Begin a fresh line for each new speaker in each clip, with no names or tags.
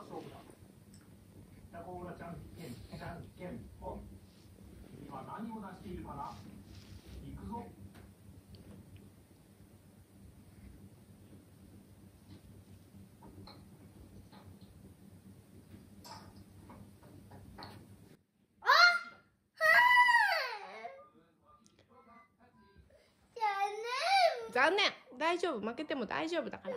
の勝負だ。タコラちゃんけん、じゃんけん。君は何を出しているかな？行くぞ。
残念大丈夫負けても大丈夫だから。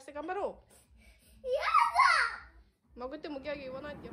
して頑張ろう。負けてもギャーギャー言わないでよ